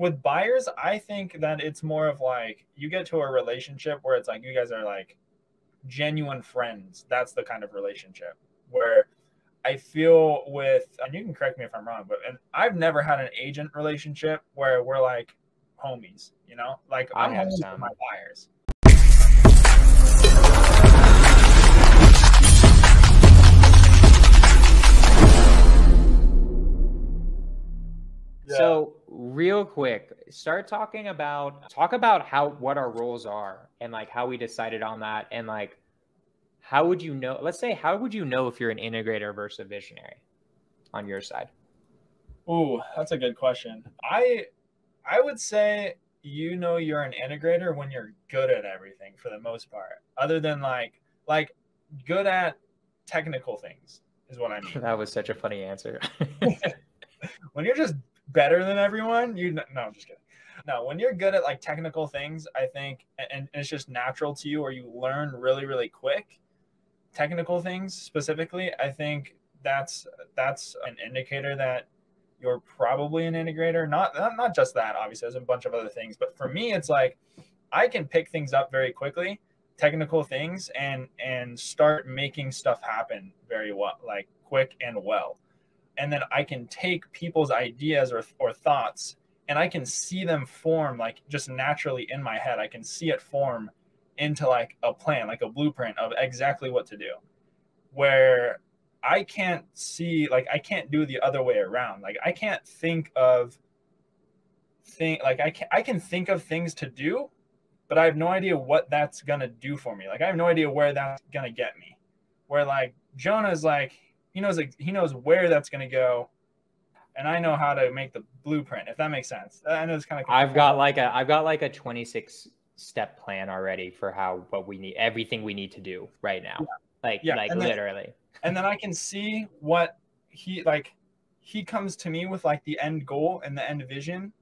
with buyers, I think that it's more of like you get to a relationship where it's like you guys are like genuine friends. That's the kind of relationship where I feel with, and you can correct me if I'm wrong, but and I've never had an agent relationship where we're like homies, you know, like I I'm have homies with some. my buyers. Yeah. So real quick, start talking about talk about how what our roles are and like how we decided on that and like how would you know let's say how would you know if you're an integrator versus a visionary on your side? Ooh, that's a good question. I I would say you know you're an integrator when you're good at everything for the most part. Other than like like good at technical things is what I mean. That was such a funny answer. when you're just better than everyone, you no, I'm just kidding. No, when you're good at like technical things, I think and, and it's just natural to you or you learn really really quick technical things specifically, I think that's that's an indicator that you're probably an integrator. Not not, not just that, obviously, there's a bunch of other things, but for me it's like I can pick things up very quickly, technical things and and start making stuff happen very well, like quick and well and then I can take people's ideas or, or thoughts and I can see them form like just naturally in my head. I can see it form into like a plan, like a blueprint of exactly what to do. Where I can't see, like, I can't do the other way around. Like, I can't think of think like I can I can think of things to do, but I have no idea what that's gonna do for me. Like, I have no idea where that's gonna get me. Where like Jonah's like he knows like, he knows where that's going to go and i know how to make the blueprint if that makes sense. I know it's kind of I've got like a I've got like a 26 step plan already for how what we need everything we need to do right now. Like Yeah, like and then- literally. and then i can see what he like he comes to me with like the end goal and the end vision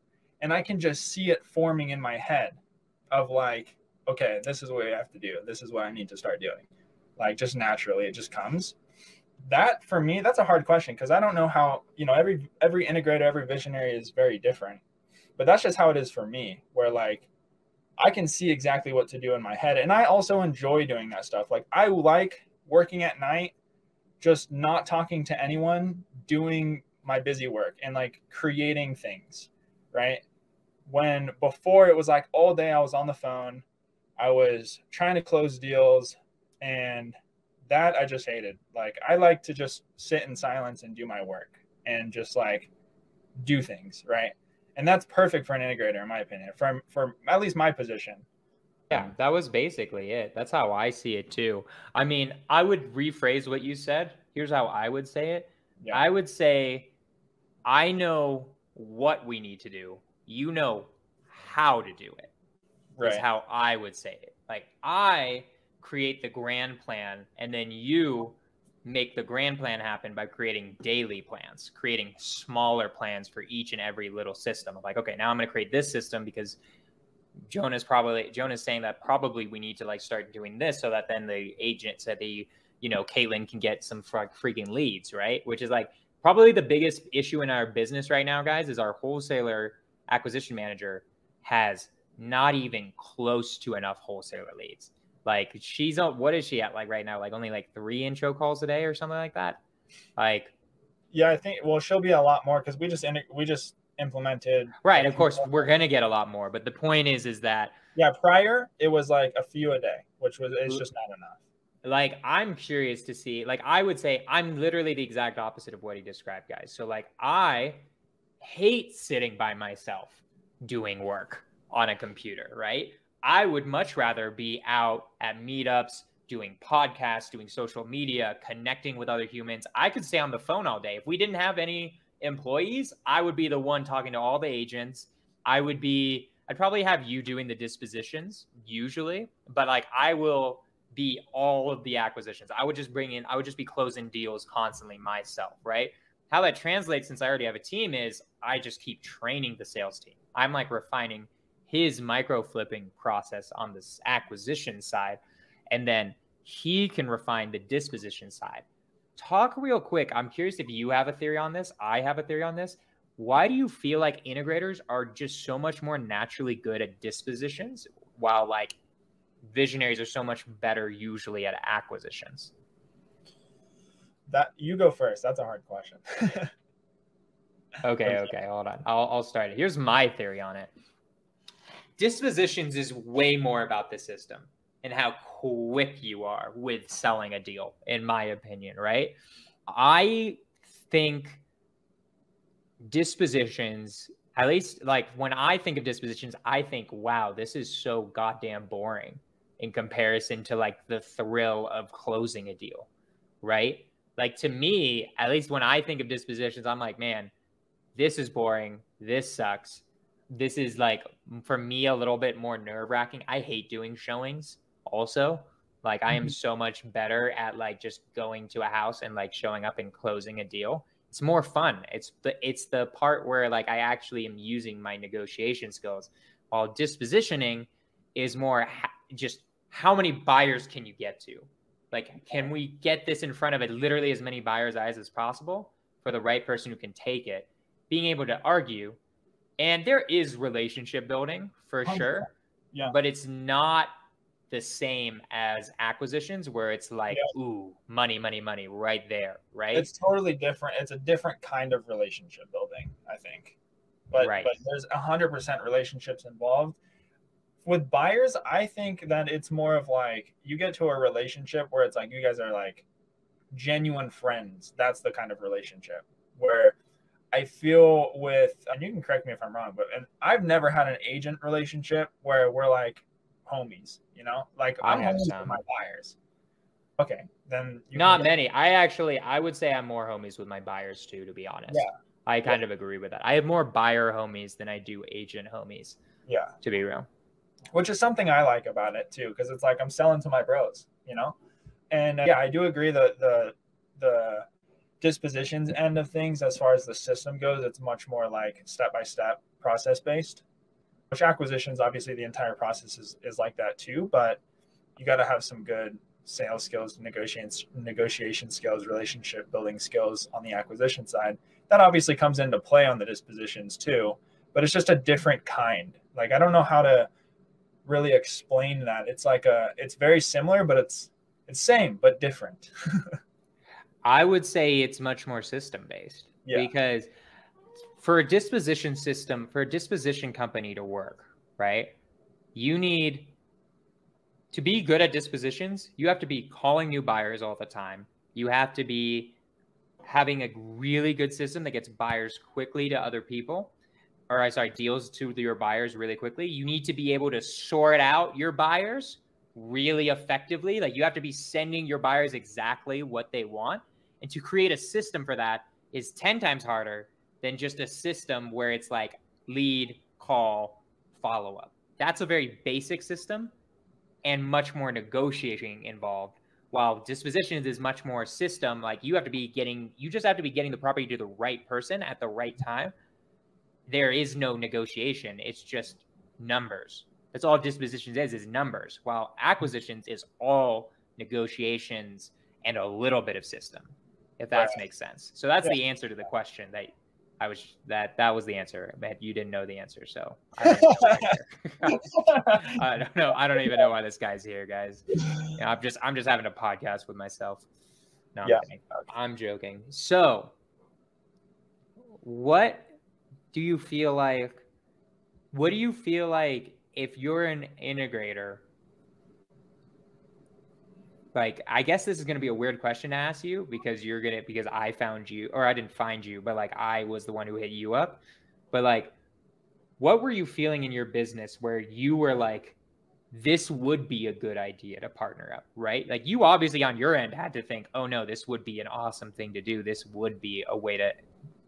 and i can just see it forming in my head of like okay this is what we have to do. This is what i need to start doing. Like just naturally it just comes that for me that's a hard question because i don't know how you know every every integrator every visionary is very different but that's just how it is for me where like i can see exactly what to do in my head and i also enjoy doing that stuff like i like working at night just not talking to anyone doing my busy work and like creating things right? When before it was like all day i was on the phone i was trying to close deals and that i just hated like i like to just sit in silence and do my work and just like do things right and that's perfect for an integrator in my opinion from for at least my position Yeah, that was basically it. That's how I see it too. I mean, I would rephrase what you said. Here's how I would say it. Yeah. I would say I know what we need to do. You know how to do it. right is how I would say it. Like I create the grand plan and then you make the grand plan happen by creating daily plans, creating smaller plans for each and every little system. Of like, okay, now I'm going to create this system because Jonah's probably Jonah's saying that probably we need to like start doing this so that then the agent said the you know Caitlin can get some fr- freaking leads, right? Which is like probably the biggest issue in our business right now, guys, is our wholesaler acquisition manager has not even close to enough wholesaler leads. Like she's on what is she at like right now? Like only like three intro calls a day or something like that. Like yeah i think well she'll be a lot more because we just in, we just implemented right, of course we're gonna get a lot more, but the point is is that yeah prior it was like a few a day which was it's just not enough like I'm curious to see like I would say I'm literally the exact opposite of what he described, guys. So like I hate sitting by myself doing work on a computer, right? I would much rather be out at meetups, doing podcasts, doing social media, connecting with other humans. I could stay on the phone all day. If we didn't have any employees, I would be the one talking to all the agents. I would be I'd probably have you doing the dispositions usually, but like I will be all of the acquisitions. I would just bring in, I would just be closing deals constantly myself, right? How that translates since I already have a team is I just keep training the sales team. I'm like refining his micro flipping process on this acquisition side, and then he can refine the disposition side. Talk real quick. I'm curious if you have a theory on this. I have a theory on this. why do you feel like integrators are just so much more naturally good at dispositions while like visionaries are so much better usually at acquisitions? That you go first. That's a hard question. okay, okay, hold on. I'll I'll start it. Here's my theory on it. Dispositions is way more about the system and how quick you are with selling a deal, in my opinion, right? I think dispositions, at least like when I think of dispositions, I think, wow, this is so goddamn boring in comparison to like the thrill of closing a deal, right? Like to me, at least when I think of dispositions, I'm like, man, this is boring. This sucks. This is like for me a little bit more nerve wracking. I hate doing showings also. Like I am mm-hmm. so much better at like just going to a house and like showing up and closing a deal. It's more fun. It's the it's the part where like I actually am using my negotiation skills. While dispositioning is more ha- just how many buyers can you get to? Like, can we get this in front of it literally as many buyers' eyes as possible for the right person who can take it? Being able to argue, and there is relationship building for oh, sure. Yeah. But it's not the same as acquisitions where it's like, yeah. ooh, money, money, money right there, right? It's totally different. It's a different kind of relationship building, I think. But, right. but there's 100% relationships involved with buyers, I think that it's more of like you get to a relationship where it's like you guys are like genuine friends. That's the kind of relationship where I feel with, and you can correct me if I'm wrong, but and I've never had an agent relationship where we're like homies, you know, like I I'm homies with my buyers. Okay, then not many. I actually, I would say I'm more homies with my buyers too, to be honest. Yeah. I kind yeah. of agree with that. I have more buyer homies than I do agent homies. Yeah. To be real which is something I like about it too, because it's like I'm selling to my bros, you know. And uh, yeah, I do agree that the the dispositions end of things, as far as the system goes, it's much more like step by step process based. Which acquisitions, obviously, the entire process is is like that too, but you got to have some good sales skills, negotiation negotiation skills, relationship building skills on the acquisition side. That obviously comes into play on the dispositions too, but it's just a different kind. Like I don't know how to really explain that. It's like a it's very similar, but it's it's same but different. I would say it's much more system based yeah. because for a disposition system, for a disposition company to work, right? You need to be good at dispositions, you have to be calling new buyers all the time. You have to be having a really good system that gets buyers quickly to other people or I sorry, deals to your buyers really quickly. You need to be able to sort out your buyers really effectively. Like you have to be sending your buyers exactly what they want. And to create a system for that is 10 times harder than just a system where it's like lead, call, follow up. That's a very basic system and much more negotiating involved. While dispositions is much more system, like you have to be getting, you just have to be getting the property to the right person at the right time there is no negotiation. It's just numbers. That's all dispositions is, is numbers. While acquisitions is all negotiations and a little bit of system, if that right. makes sense. So that's yeah. the answer to the question that I was that that was the answer. But you didn't know the answer, so I don't, I don't know. I don't even know why this guy's here, guys. You know, I'm just I'm just having a podcast with myself. No, I'm, yeah. I'm joking. So, what do you feel like what do you feel like if you're an integrator like i guess this is going to be a weird question to ask you because you're going to because i found you or i didn't find you but like i was the one who hit you up but like what were you feeling in your business where you were like this would be a good idea to partner up right like you obviously on your end had to think oh no this would be an awesome thing to do this would be a way to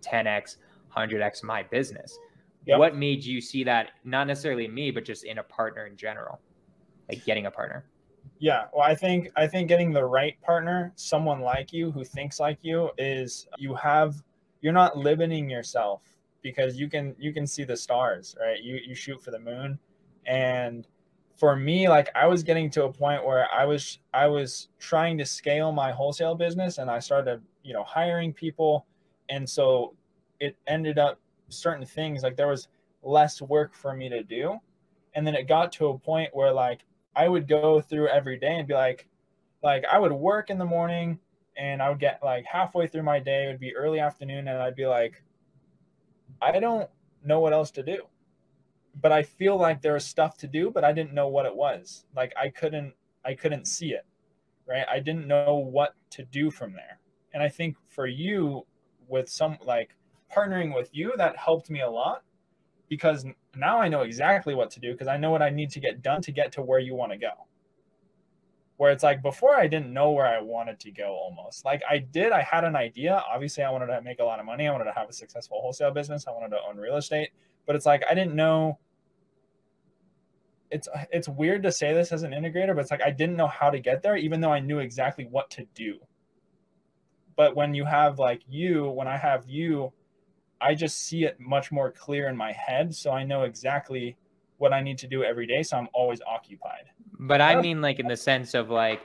10x 100x my business. Yep. What made you see that, not necessarily me, but just in a partner in general, like getting a partner? Yeah, well, I think I think getting the right partner, someone like you who thinks like you, is you have you're not limiting yourself because you can you can see the stars, right? You you shoot for the moon, and for me, like I was getting to a point where I was I was trying to scale my wholesale business, and I started you know hiring people, and so it ended up certain things like there was less work for me to do. And then it got to a point where like i would go through every day and be like like i would work in the morning and i would get like halfway through my day it would be early afternoon and i'd be like i don't know what else to do. But i feel like there was stuff to do but i didn't know what it was. Like i couldn't i couldn't see it right? I didn't know what to do from there. And i think for you with some like partnering with you that helped me a lot because now I know exactly what to do because I know what I need to get done to get to where you want to go. Where it's like before I didn't know where I wanted to go almost. Like I did, I had an idea. Obviously, I wanted to make a lot of money. I wanted to have a successful wholesale business. I wanted to own real estate. But it's like I didn't know it's it's weird to say this as an integrator, but it's like I didn't know how to get there, even though I knew exactly what to do. But when you have like you, when I have you, I just see it much more clear in my head. So I know exactly what I need to do every day. So I'm always occupied. But I oh. mean, like, in the sense of like,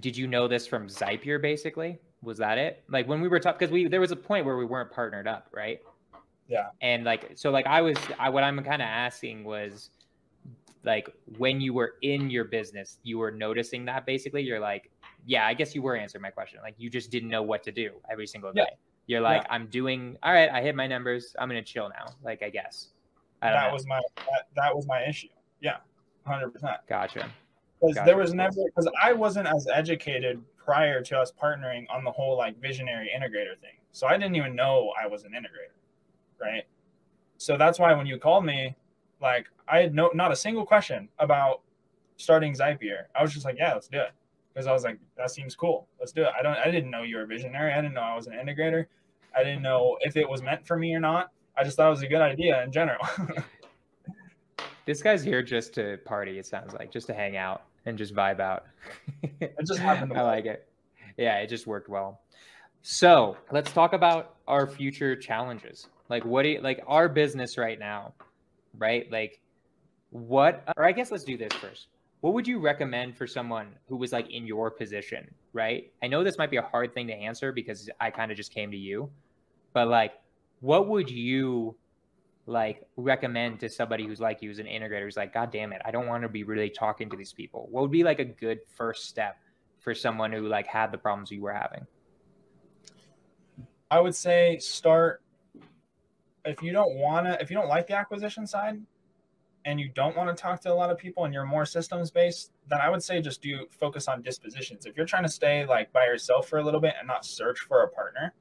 did you know this from Zapier basically? Was that it? Like when we were talking, because we there was a point where we weren't partnered up, right? Yeah. And like, so like I was, I what I'm kind of asking was, like when you were in your business, you were noticing that basically. You're like, yeah, I guess you were answering my question. Like you just didn't know what to do every single day. Yeah. You're like, yeah. I'm doing all right. I hit my numbers. I'm gonna chill now. Like I guess. I that know. was my that, that was my issue. Yeah, hundred percent. Gotcha. Because gotcha. there was never because I wasn't as educated prior to us partnering on the whole like visionary integrator thing. So I didn't even know I was an integrator, right? So that's why when you called me, like I had no not a single question about starting Zapier. I was just like, yeah, let's do it. Because I was like, that seems cool. Let's do it. I don't I didn't know you were a visionary. I didn't know I was an integrator. I didn't know if it was meant for me or not. I just thought it was a good idea in general. this guy's here just to party, it sounds like, just to hang out and just vibe out. it just happened. I like it. Yeah, it just worked well. So let's talk about our future challenges. Like, what do you like our business right now, right? Like, what, or I guess let's do this first. What would you recommend for someone who was like in your position, right? I know this might be a hard thing to answer because I kind of just came to you, but like, what would you like recommend to somebody who's like you as an integrator who's like, God damn it, I don't want to be really talking to these people? What would be like a good first step for someone who like had the problems you were having? I would say start if you don't want to if you don't like the acquisition side and you don't want to talk to a lot of people and you're more systems based then i would say just do focus on dispositions. If you're trying to stay like by yourself for a little bit and not search for a partner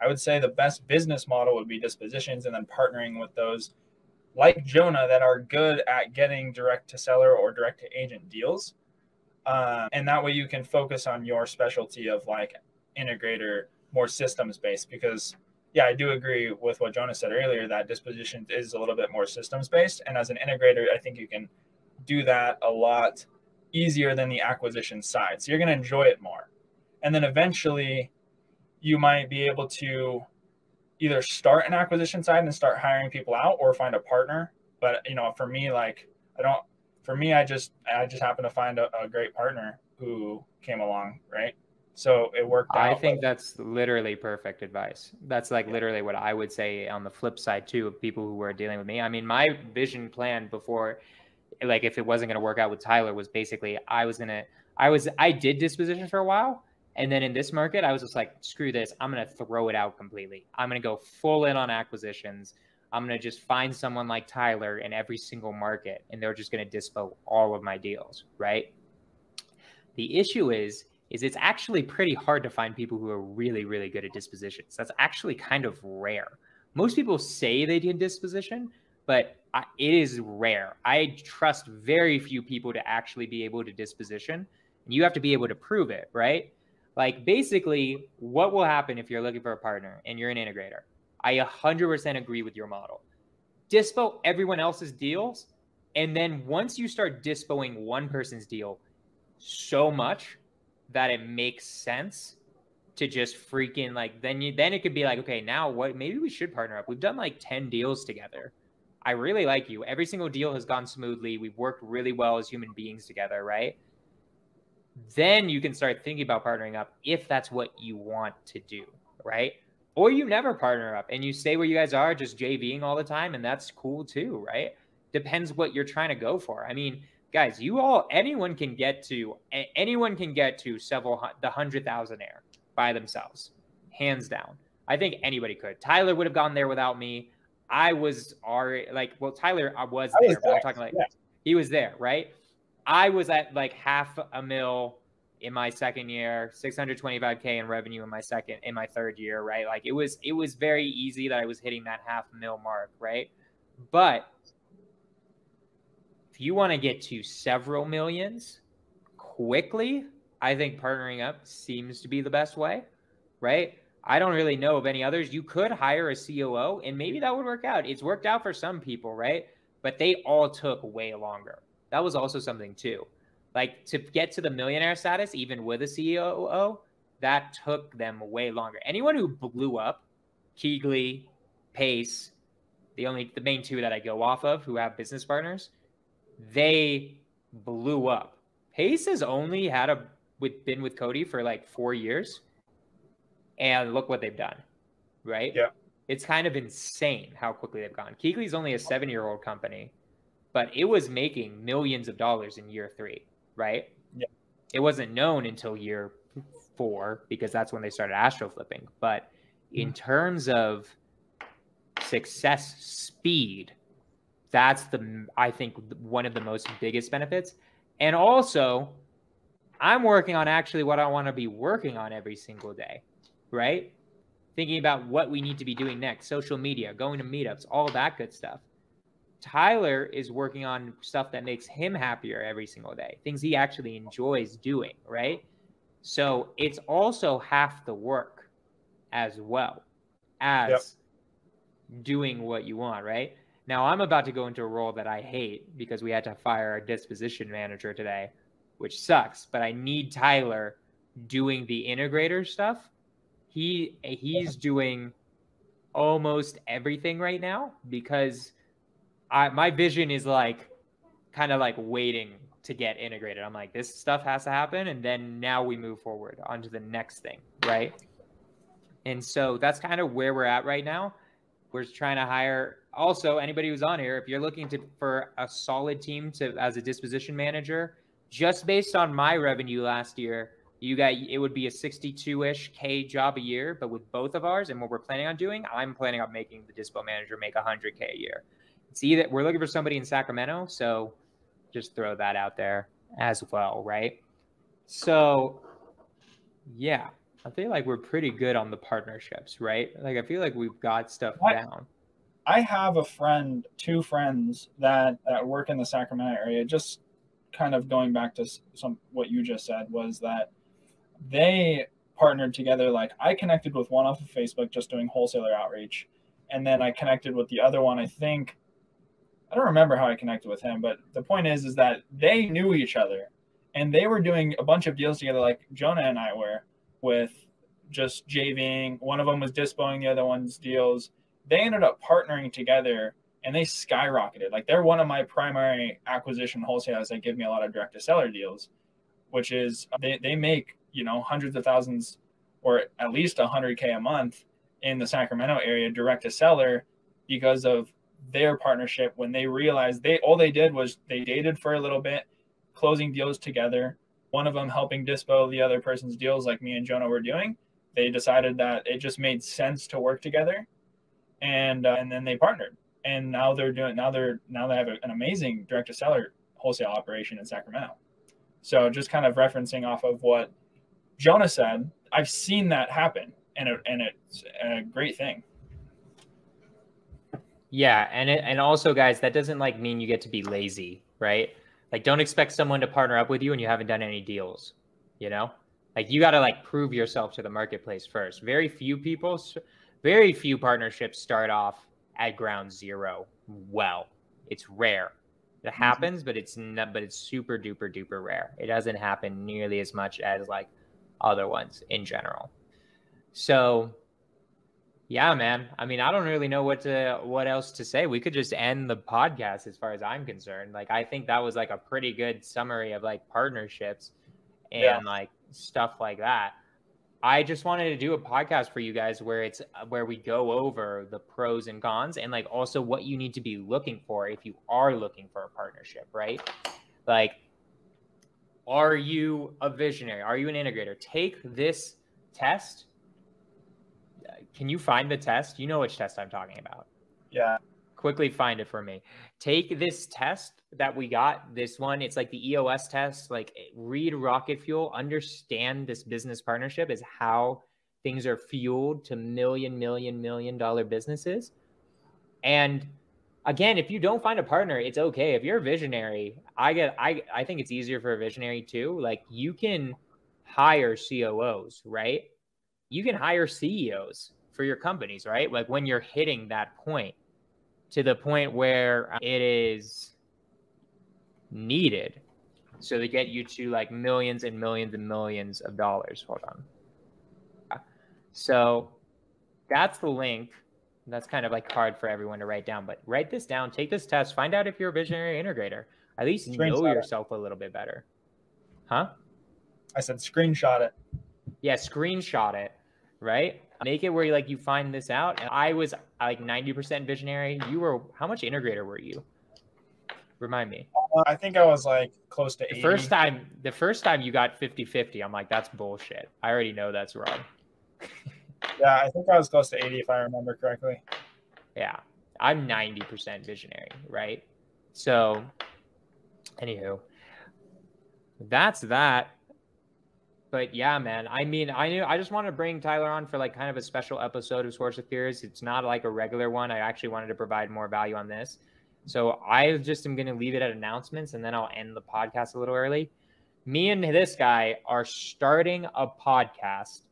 i would say the best business model would be dispositions and then partnering with those like jonah that are good at getting direct to seller or direct to agent deals uh, and that way you can focus on your specialty of like integrator more systems based because yeah, I do agree with what Jonas said earlier that disposition is a little bit more systems based. And as an integrator, I think you can do that a lot easier than the acquisition side. So you're going to enjoy it more. And then eventually you might be able to either start an acquisition side and start hiring people out or find a partner. But, you know, for me, like, I don't, for me, I just, I just happen to find a, a great partner who came along, right? So it worked I think that's literally perfect advice. That's like yeah. literally what I would say on the flip side too of people who were dealing with me. I mean, my vision plan before like if it wasn't going to work out with Tyler was basically I was going to I was I did disposition for a while and then in this market I was just like screw this. I'm going to throw it out completely. I'm going to go full in on acquisitions. I'm going to just find someone like Tyler in every single market and they're just going to dispo all of my deals, right? The issue is is it's actually pretty hard to find people who are really, really good at dispositions. That's actually kind of rare. Most people say they did disposition, but I, it is rare. I trust very few people to actually be able to disposition. And you have to be able to prove it, right? Like basically, what will happen if you're looking for a partner and you're an integrator? I 100% agree with your model. Dispo everyone else's deals. And then once you start dispoing one person's deal so much that it makes sense to just freaking like then you then it could be like okay now what maybe we should partner up. We've done like 10 deals together. I really like you. Every single deal has gone smoothly. We've worked really well as human beings together right? Then you can start thinking about partnering up if that's what you want to do right? Or you never partner up and you stay where you guys are, just JVing all the time, and that's cool too, right? Depends what you're trying to go for. I mean, guys, you all, anyone can get to, anyone can get to several the hundred thousand air by themselves, hands down. I think anybody could. Tyler would have gone there without me. I was already like, well, Tyler uh, I was there, was but I'm talking like yeah. he was there, right? I was at like half a mil in my second year, 625k in revenue in my second in my third year, right? Like it was it was very easy that I was hitting that half mil mark, right? But if you want to get to several millions quickly, I think partnering up seems to be the best way, right? I don't really know of any others. You could hire a COO and maybe that would work out. It's worked out for some people, right? But they all took way longer. That was also something too. Like to get to the millionaire status, even with a COO, that took them way longer. Anyone who blew up, KeyGlee, Pace, the only the main two that I go off of who have business partners, they blew up. Pace has only had a with been with Cody for like four years and look what they've done, right? Yeah. It's kind of insane how quickly they've gone. KeyGlee's only a seven year old company, but it was making millions of dollars in year three, right? Yeah. It wasn't known until year four because that's when they started astro flipping. But in mm. terms of success speed, that's the I think one of the most biggest benefits. And also, I'm working on actually what I want to be working on every single day right? Thinking about what we need to be doing next, social media, going to meetups, all that good stuff. Tyler is working on stuff that makes him happier every single day, things he actually enjoys doing, right? So it's also half the work as well as yep. doing what you want, right? Now I'm about to go into a role that I hate because we had to fire our disposition manager today, which sucks, but I need Tyler doing the integrator stuff he he's doing almost everything right now because I my vision is like kind of like waiting to get integrated. I'm like this stuff has to happen and then now we move forward onto the next thing, right? And so that's kind of where we're at right now. We're trying to hire also anybody who's on here if you're looking to for a solid team to as a disposition manager just based on my revenue last year you got it would be a 62-ish k job a year but with both of ours and what we're planning on doing i'm planning on making the dispo manager make 100k a year. See that we're looking for somebody in sacramento so just throw that out there as well right? So yeah i feel like we're pretty good on the partnerships right? Like i feel like we've got stuff I, down i have a friend two friends that that work in the sacramento area just kind of going back to some what you just said was that they partnered together. Like I connected with one off of Facebook just doing wholesaler outreach. And then I connected with the other one. I think I don't remember how I connected with him, but the point is is that they knew each other and they were doing a bunch of deals together like Jonah and I were with just JVing. One of them was dispoing the other one's deals. They ended up partnering together and they skyrocketed. Like they're one of my primary acquisition wholesalers that give me a lot of direct to seller deals, which is uh, they, they make you know hundreds of thousands or at least 100k a month in the Sacramento area direct to seller because of their partnership. When they realized they all they did was they dated for a little bit closing deals together one of them helping dispo the other person's deals like me and Jonah were doing. They decided that it just made sense to work together and uh, and then they partnered and now they're doing now they're now they have an amazing direct to seller wholesale operation in Sacramento so just kind of referencing off of what Jonah said, I've seen that happen, and it, and it's a great thing. Yeah, and it, and also, guys, that doesn't like mean you get to be lazy, right? Like, don't expect someone to partner up with you and you haven't done any deals. You know, like you got to like prove yourself to the marketplace first. Very few people, very few partnerships start off at ground zero. Well, it's rare. It mm-hmm. happens, but it's not. But it's super duper duper rare. It doesn't happen nearly as much as like other ones in general. So yeah, man. I mean, I don't really know what to what else to say. We could just end the podcast as far as I'm concerned. Like I think that was like a pretty good summary of like partnerships and yeah. like stuff like that. I just wanted to do a podcast for you guys where it's where we go over the pros and cons and like also what you need to be looking for if you are looking for a partnership, right? Like are you a visionary? Are you an integrator? Take this test. Can you find the test? You know which test I'm talking about. Yeah. Quickly find it for me. Take this test that we got, this one, it's like the EOS test, like eh, read Rocket Fuel, understand this business partnership is how things are fueled to million, million, million dollar businesses. And again, if you don't find a partner, it's okay. If you're a visionary, I get I I think it's easier for a visionary too. Like you can hire COOs, right? You can hire CEOs for your companies, right? Like when you're hitting that point to the point where uh, it is needed. So they get you to like millions and millions and millions of dollars. Hold on. So that's the link that's kind of like hard for everyone to write down, but write this down, take this test, find out if you're a visionary integrator. At least know yourself it. a little bit better. Huh? I said screenshot it. Yeah, screenshot it, right? Make it where you like you find this out. And I was like 90% visionary. You were how much integrator were you? Remind me. Uh, I think I was like close to the 80. first time the first time you got 50-50, I'm like, that's bullshit. I already know that's wrong. Yeah, I think I was close to 80 if I remember correctly. Yeah. I'm 90% visionary, right? So, anywho, that's that. But yeah, man. I mean, I knew I just wanted to bring Tyler on for like kind of a special episode of Skorch the Fears. It's not like a regular one. I actually wanted to provide more value on this. So I just am going to leave it at announcements and then I'll end the podcast a little early. Me and this guy are starting a podcast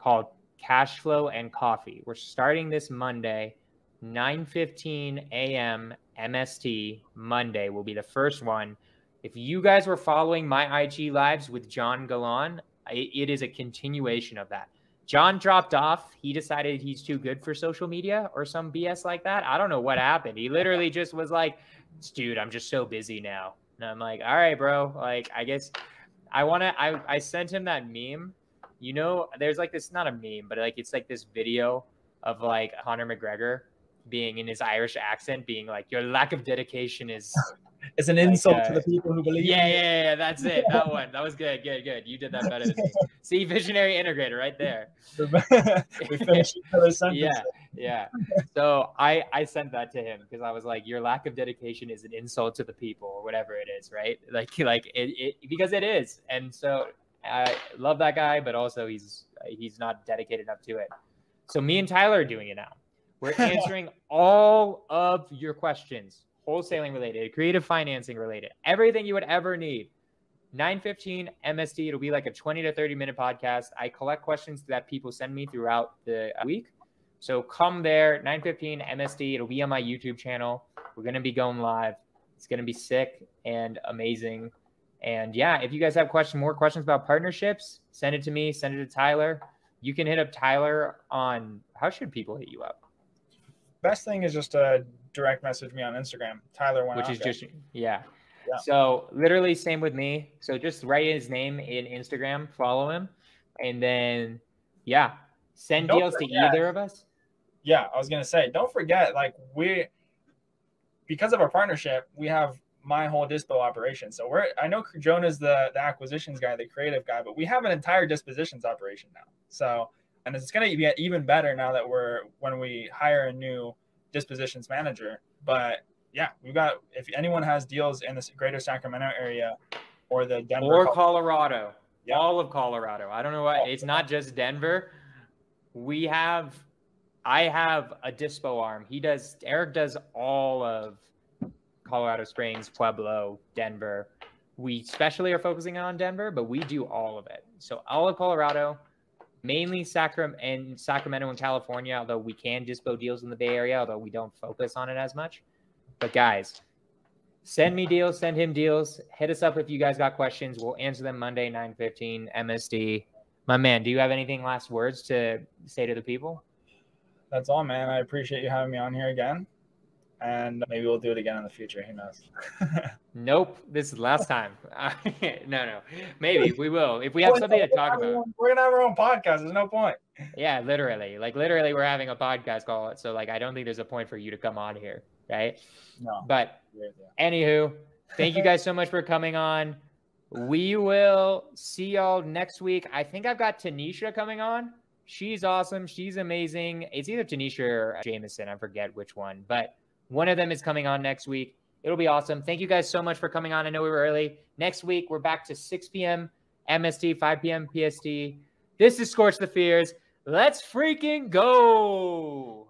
called cash flow and coffee. We're starting this Monday, 9:15 a.m. MST. Monday will be the first one. If you guys were following my IG lives with John Galan, it is a continuation of that. John dropped off. He decided he's too good for social media or some BS like that. I don't know what happened. He literally just was like, dude, I'm just so busy now. And I'm like, all right, bro. Like, I guess I want to, I, I sent him that meme you know, there's like this not a meme, but like it's like this video of like Conor McGregor being in his Irish accent, being like, "Your lack of dedication is." It's an insult uh, to the people who believe. Yeah, yeah, yeah, that's it. That one. That was good, good, good. You did that better than me. See, visionary integrator right there. we finished each other's Yeah, yeah. So I I sent that to him because I was like, your lack of dedication is an insult to the people or whatever it is, right? Like, like it, it because it is. And so I love that guy, but also he's he's not dedicated enough to it. So me and Tyler are doing it now. We're answering all of your questions, wholesaling related, creative financing related, everything you would ever need. 915 MST. It'll be like a 20 to 30 minute podcast. I collect questions that people send me throughout the uh, week. So come there, 915 MST. It'll be on my YouTube channel. We're going to be going live. It's going to be sick and amazing. And yeah, if you guys have questions, more questions about partnerships, send it to me, send it to Tyler. You can hit up Tyler on how should people hit you up? Best thing is just to direct message me on Instagram, Tyler Which is just yeah. yeah. So literally same with me. So just write his name in Instagram, follow him, and then yeah, send don't deals forget. to either of us. Yeah, I was gonna say, don't forget, like we because of our partnership, we have my whole dispo operation. So we're I know Jonah's the the acquisitions guy, the creative guy, but we have an entire dispositions operation now. So and it's going to get even better now that we're when we hire a new dispositions manager. But yeah, we've got if anyone has deals in the greater Sacramento area or the Denver or Colorado, yeah. all of Colorado. I don't know why it's not just Denver. We have I have a dispo arm. He does Eric does all of Colorado Springs, Pueblo, Denver. We especially are focusing on Denver, but we do all of it. So all of Colorado, mainly Sacramento and Sacramento and California, although we can dispo deals in the Bay Area, although we don't focus on it as much. But guys, send me deals, send him deals. Hit us up if you guys got questions. We'll answer them Monday, 9:15 MST. My man, do you have anything last words to say to the people? That's all, man. I appreciate you having me on here again. And maybe we'll do it again in the future. Who knows? nope, this is the last time. no, no, maybe we will if we have something to talk about. We're gonna have our own podcast. There's no point. Yeah, literally, like literally, we're having a podcast call. So like, I don't think there's a point for you to come on here, right? No. But anywho, thank you guys so much for coming on. We will see y'all next week. I think I've got Tanisha coming on. She's awesome. She's amazing. It's either Tanisha or Jameson. I forget which one, but one of them is coming on next week. It'll be awesome. Thank you guys so much for coming on. I know we were early. Next week, we're back to 6 p.m. MST, 5 p.m. PST. This is Skorch the Fears. Let's freaking go.